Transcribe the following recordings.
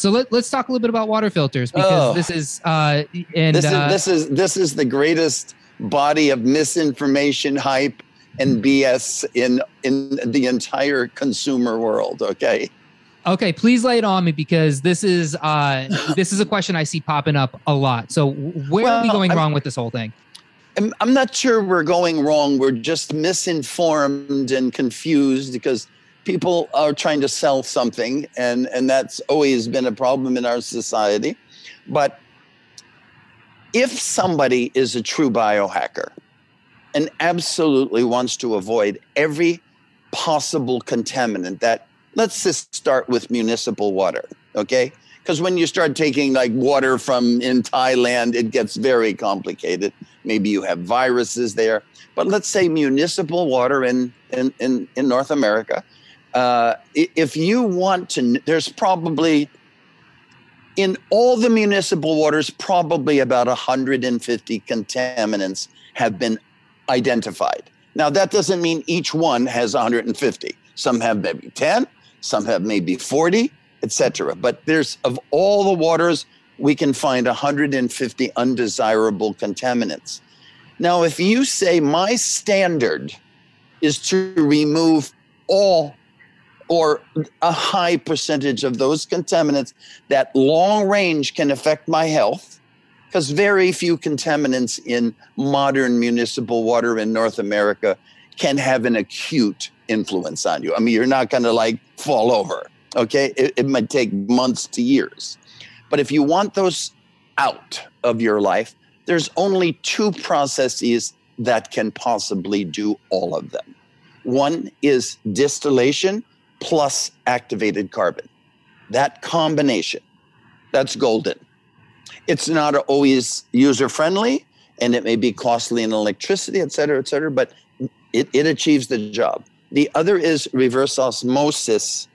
So let, let's talk a little bit about water filters because Oh. this is uh and this is uh, this is this is the greatest body of misinformation, hype, and BS in in the entire consumer world. Okay. okay. Please lay it on me because this is uh this is a question I see popping up a lot. So where are we Well, going I'm- wrong with this whole thing? I'm, I'm not sure we're going wrong. We're just misinformed and confused because people are trying to sell something, and, and that's always been a problem in our society. But if somebody is a true biohacker and absolutely wants to avoid every possible contaminant that let's just start with municipal water okay? Because when you start taking like water from in thailand it gets very complicated. Maybe you have viruses there. But let's say municipal water in in in, in north america uh, if you want to there's probably in all the municipal waters probably about 150 contaminants have been identified. Now that doesn't mean each one has 150 some have maybe 10 some have maybe 40 etc but there's of all the waters we can find 150 undesirable contaminants. Now if you say my standard is to remove all or a high percentage of those contaminants that long range can affect my health because very few contaminants in modern municipal water in North America can have an acute influence on you. I mean, you're not going to like fall over, okay? It, it might take months to years. But if you want those out of your life, there's only two processes that can possibly do all of them. One is distillation plus activated carbon. That combination, that's golden. It's not always user friendly and it may be costly in electricity, et cetera, et cetera, but it, it achieves the job. The other is reverse osmosis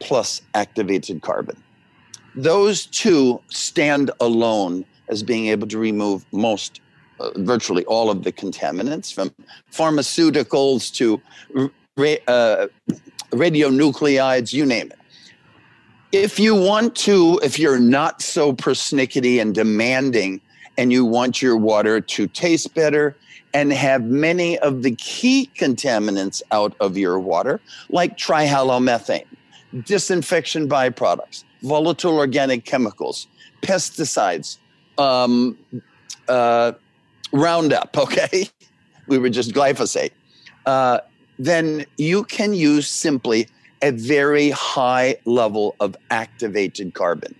plus activated carbon. Those two stand alone as being able to remove most, uh, virtually all of the contaminants from pharmaceuticals to uh, radionuclides, you name it. If you want to, if you're not so persnickety and demanding, and you want your water to taste better and have many of the key contaminants out of your water, like trihalomethane, disinfection byproducts, volatile organic chemicals, pesticides, um, uh, Roundup, okay? We were just glyphosate. Uh, then you can use simply a very high level of activated carbon,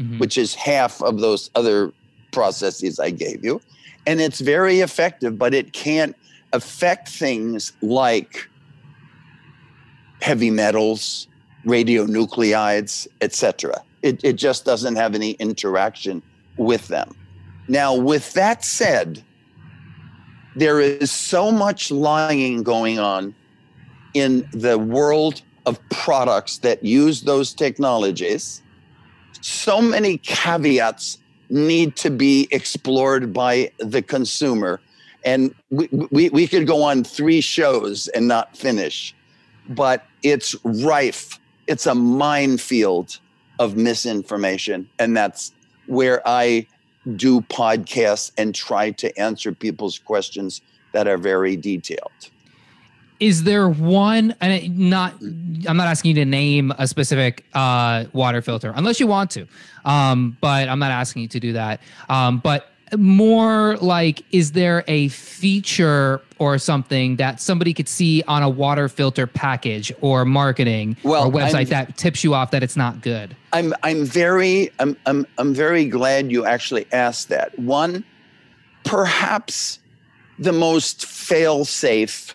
Mhm. which is half of those other processes I gave you. And it's very effective, but it can't affect things like heavy metals, radionuclides, etc. It, it just doesn't have any interaction with them. Now, with that said, there is so much lying going on in the world of products that use those technologies. So many caveats need to be explored by the consumer. And we, we, we could go on three shows and not finish, but it's rife. It's a minefield of misinformation. And that's where I do podcasts and try to answer people's questions that are very detailed. Is there one and it- not i'm not asking you to name a specific uh, water filter unless you want to. Um, but i'm not asking you to do that. Um, but more like is there a feature or something that somebody could see on a water filter package or marketing Well, or website I'm- that tips you off that it's not good? I'm I'm very I'm I'm I'm very glad you actually asked that. One, perhaps the most fail safe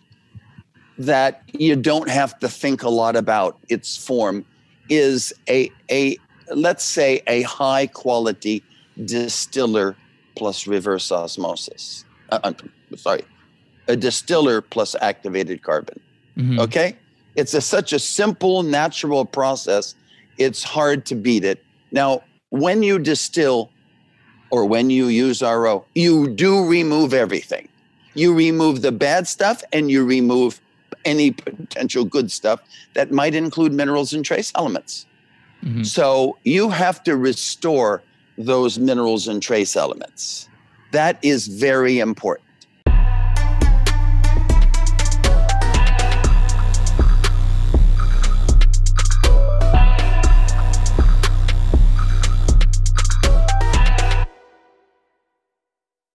that you don't have to think a lot about its form is a a let's say a high quality distiller plus reverse osmosis. Uh, uh, sorry, a distiller plus activated carbon. Mhm. Okay. It's a, such a simple, natural process. It's hard to beat it. Now, when you distill or when you use RO, you do remove everything. You remove the bad stuff and you remove any potential good stuff that might include minerals and trace elements. Mm-hmm. So you have to restore those minerals and trace elements. That is very important.